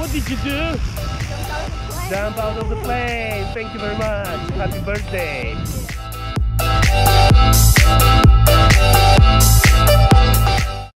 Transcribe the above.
what did you do? Jump out of the plane. Thank you very much. Happy birthday.